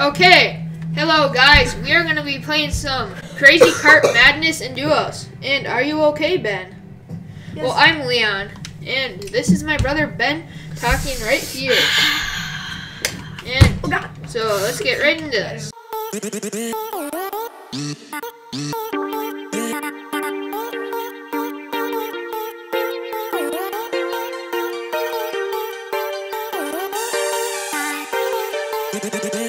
Okay, hello guys. We are going to be playing some Crazy Cart Madness and Duos. And are you okay, Ben? Yes. Well, I'm Lieon, and this is my brother Ben talking right here. And Oh so let's get right into this.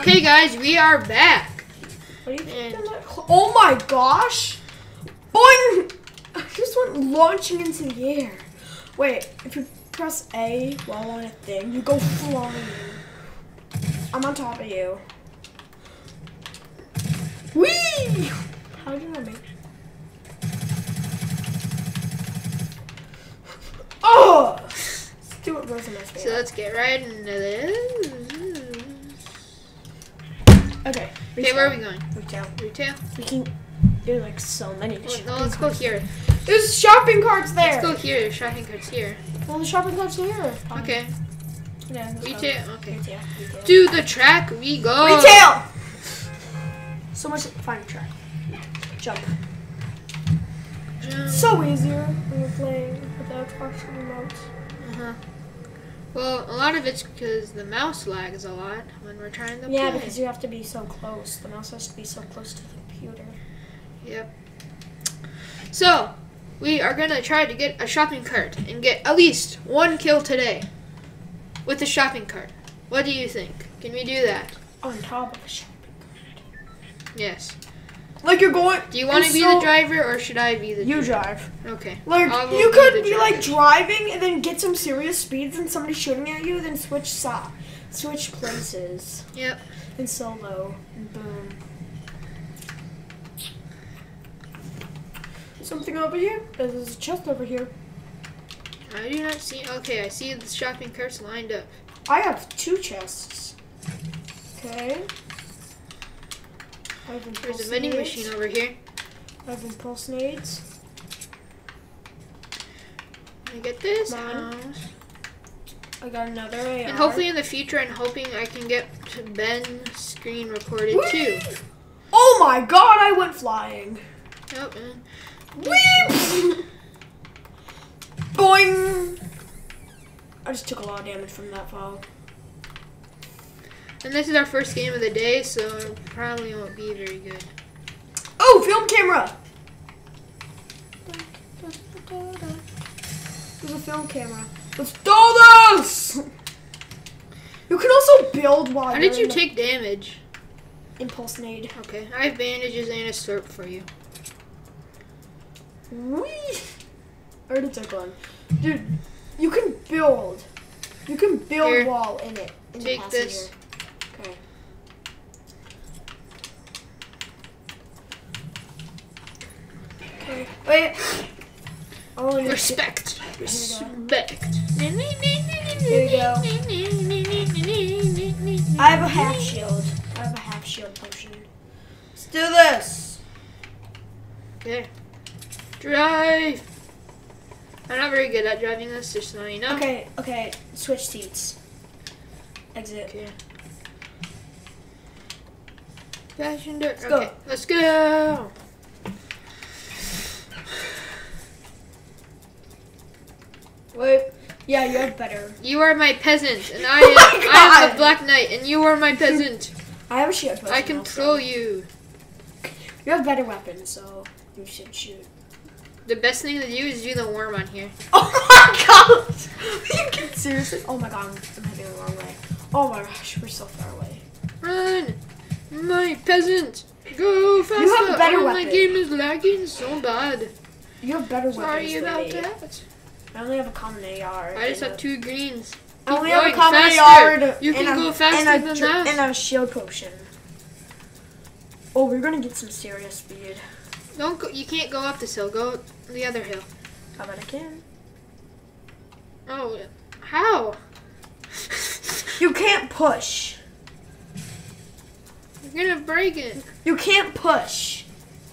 Okay, guys, we are back. What do you And- Oh my gosh! Boing! I just went launching into the air. Wait, if you press A while on a thing, you go flying. I'm on top of you. Whee! How did I make? Oh! Goes in my face. So let's get right into this. Okay. Okay, where are we going? Retail. Retail? We can do like so many. Wait, no, let's go here. There's shopping carts there. Let's go here. Shopping cart's here. Well, the shopping carts are here. Okay. Yeah, go. Retail. Okay. Retail. Retail. To the track we go. Retail. So much fun track. Jump. Jump. So easier when you're playing without actual remote. Uh-huh. Well, a lot of it's because the mouse lags a lot when we're trying to Yeah, play. because you have to be so close. The mouse has to be so close to the computer. Yep. So, we are gonna try to get a shopping cart and get at least one kill today with the shopping cart. What do you think? Can we do that? On top of a shopping cart. Yes. Like you're going. Do you want to be so- the driver or should I be the You driver? drive. Okay. Like I will you could the be like driving and then get some serious speeds and somebody shooting at you, then switch side, switch places, Yep. and solo, and boom. Something over here. There's a chest over here. I do not see. Okay, I see the shopping carts lined up. I have two chests. Okay. I have impulse There's a vending machine over here. I have impulse nades. I get this? Come uh, I got another AR. And hopefully in the future, I'm hoping I can get Ben's screen recorded too. Oh my god! I went flying. Yep. Weep! Boing! I just took a lot of damage from that fall. And this is our first game of the day, so it probably won't be very good. Oh, film camera! There's a film camera. Let's do this! You can also build while How did you take damage? impulse nade. Okay, I have bandages and a slurp for you. Whee! I already took one. Dude, you can build. You can build Here. while in it. In Take this. passenger. Okay. Wait. Oh, Respect. Respect. Here you go. I have a half shield. I have a half shield potion. Let's do this. Okay. Drive. I'm not very good at driving this, just so you know. Okay, okay. Switch seats. Exit. Okay. Passenger. Let's go. okay, let's go. Wait. Yeah, you have better. You are my peasant, and I Oh am, my I am the Black Knight, and you are my peasant. I have a shield. I control you. You have better weapons, so you should shoot. The best thing to do is do the worm on here. Oh my god! you can seriously? Oh my god, I'm, heading the wrong way. Oh my gosh, we're so far away. Run, my peasant. Go faster. You have better oh, my game is lagging so bad. You have better Sorry weapons about that. I only have a common AR. I just have two greens. I only have a common faster. AR. You can a- go faster and a, than that. And a shield potion. Oh, we're gonna get some serious speed. Don't go. You can't go up this hill. Go the other hill. How about I can? Oh, how? You can't push. You're gonna break it. You can't push.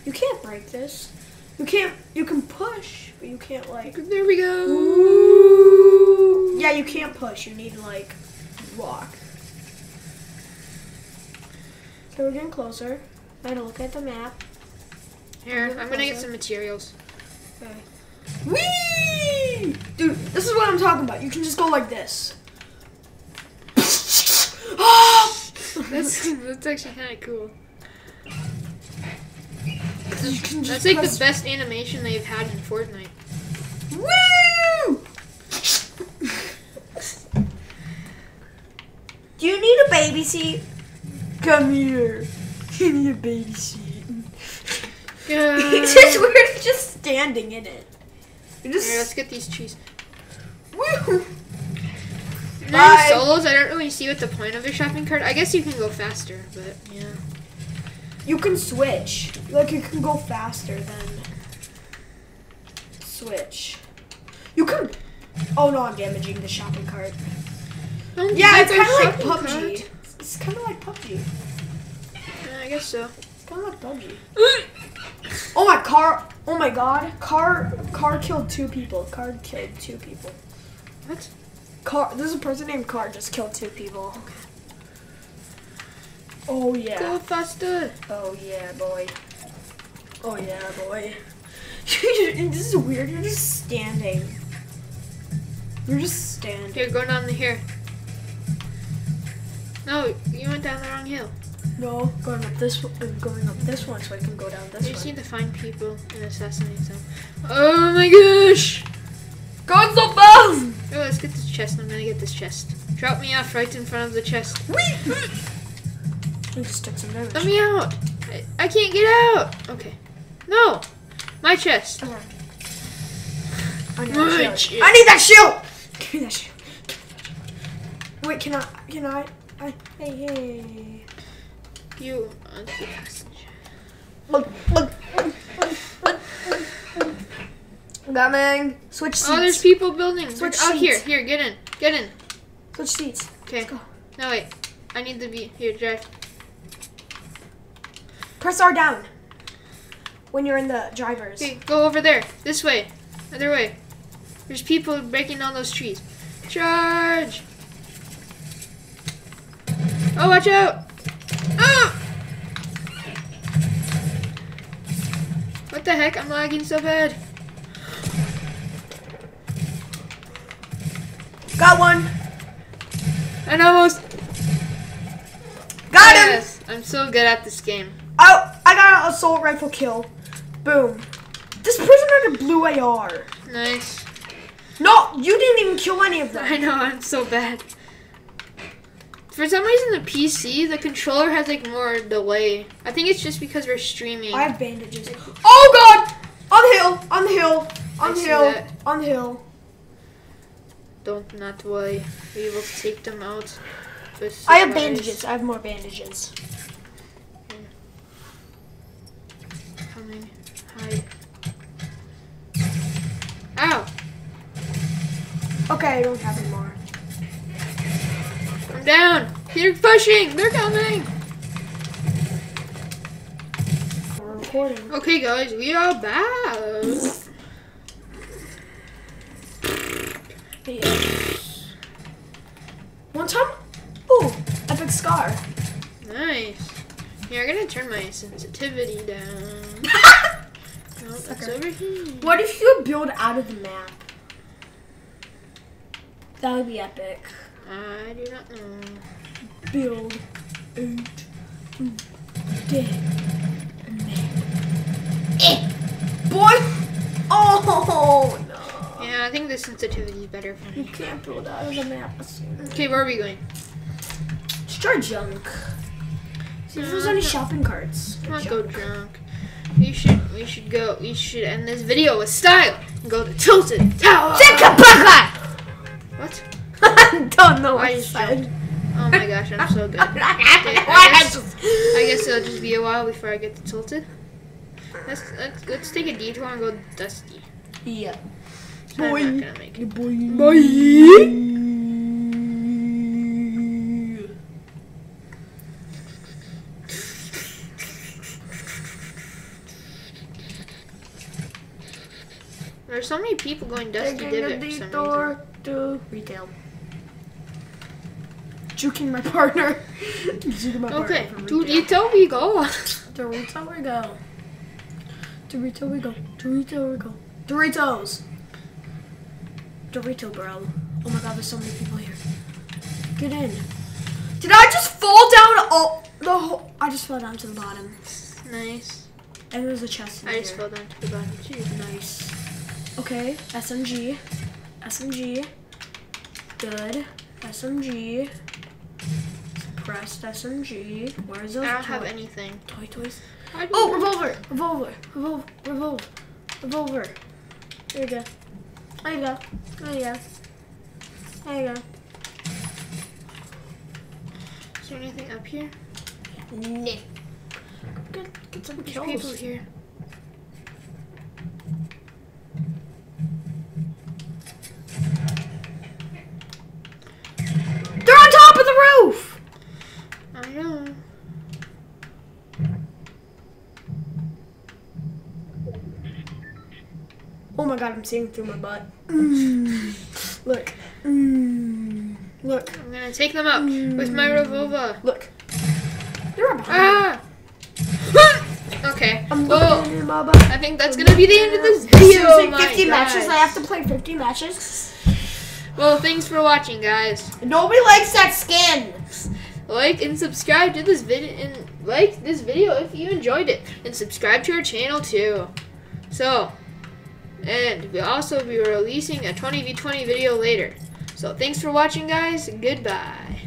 You can't break this. You can't. You can push, but you can't like. There we go. Ooh. Yeah, you can't push. You need like walk. Okay, we're getting closer. I gotta look at the map. Here, I'm gonna get some materials. Okay. Whee! Dude, this is what I'm talking about. You can just go like this. That's that's actually kind of cool. You can just That's like the best animation they've had in Fortnite. Woo! Do you need a baby seat? Come here. You need a baby seat. it's just weird just standing in it. You're Here, let's get these trees. woo. Nine Bye. solos. I don't really see what the point of a shopping cart. I guess you can go faster, but yeah. You can switch. Like you can go faster than switch. You can. Oh no, I'm damaging the shopping cart. Yeah, it's kind of like PUBG. cart. It's kind of like PUBG. Yeah, I guess so. It's kind of like PUBG. Oh my car! Oh my god! Car car killed two people. Car killed two people. What? Car. There's a person named Car just killed two people. Oh yeah. Go faster. Oh yeah, boy. Oh yeah, boy. this is weird. You're just standing. You're just standing. Here, go down the here. No, you went down the wrong hill. No, going up this one. Going up this one so I can go down this You just one. need to find people and assassinate them. Oh my gosh! Going so fast. Oh, let's get this chest. I'm gonna get this chest. Drop me off right in front of the chest. Whee! I just took some damage. Let me out! I, I can't get out! Okay. No! My chest. Okay. I need My that shield. chest. I need that shield. Give me that shield. Wait, can I? Can I? I hey hey. You are the passenger. Look, look, look, look, look. Coming. Switch seats. Oh, there's people building. Switch oh, here, seats. here, get in. Get in. Switch seats. Okay. Let's go. No, wait. I need to be. Here, drive. Press R down. When you're in the drivers. Okay, go over there. This way. Other way. There's people breaking down those trees. Charge! Oh, watch out! Ah! What the heck? I'm lagging so bad. Got one. And almost. Got him. yes, I'm so good at this game. Oh, I got an assault rifle kill. Boom. This person had a blue AR. Nice. No, you didn't even kill any of them. I know, I'm so bad. For some reason, the PC, the controller has like more delay. I think it's just because we're streaming. I have bandages. Oh, oh god! On the hill, on the hill, on I the hill, that. on the hill. Don't not worry. We will take them out. I have bandages. I have more bandages. Coming. Hide. Ow! Okay, I don't have any more. I'm down! They're pushing! They're coming! We're recording. Okay, guys, we are back. Yeah. One time. Ooh, epic scar. Nice. Here, I'm gonna turn my sensitivity down. No, that's over here. What if you build out of the map? That would be epic. I do not know. Build out the map. Eh. Boy! Oh no! Yeah, I think the sensitivity is better for You can't build out of the map. Okay, where are we going? Let's junk. See if there's any shopping carts. Let's not go drunk. We should we should go we should end this video with style and go to Tilted Tower. What? I don't know I what I just said. Oh my gosh, I'm so good. Okay, I I guess, I guess it'll just be a while before I get to Tilted. Let's let's, let's take a detour and go Dusty. Yeah. So I'm Boy. not gonna make it. Boy. There's so many people going Dusty Taking Divot reason. detour to retail. juking my partner. juking my Okay, partner for retail. Dorito, we go. Dorito we go. Dorito we go. Dorito we go. Doritos. Dorito bro. Oh my god, there's so many people here. Get in. Did I just fall down all the whole I just fell down to the bottom. nice. And there's a chest in I here. just fell down to the bottom too. Nice. Okay, SMG. SMG. Good. SMG. Suppressed SMG. Where's those I don't have anything. toy toys? Oh, revolver! Revolver! Revolver! Revolver! Revolver! There you go. There you go. There you go. There you go. Is there anything up here? Nah. Get, get some There's kills. people here. They're on top of the roof! I know. Oh my god, I'm seeing through my butt. Mm. Look. Mm. Look. I'm gonna take them out with my revolver. Look. They're on behind. Ah! okay. I'm Well, looking in my butt. I think that's gonna be the end of this Seriously, video. my 50 matches. gosh. I have to play 50 matches. Well, thanks for watching, guys. Nobody likes that skin. Like and subscribe to this video and like this video if you enjoyed it, and subscribe to our channel too. So, and we'll also be releasing a 20v20 video later. So thanks for watching, guys. Goodbye.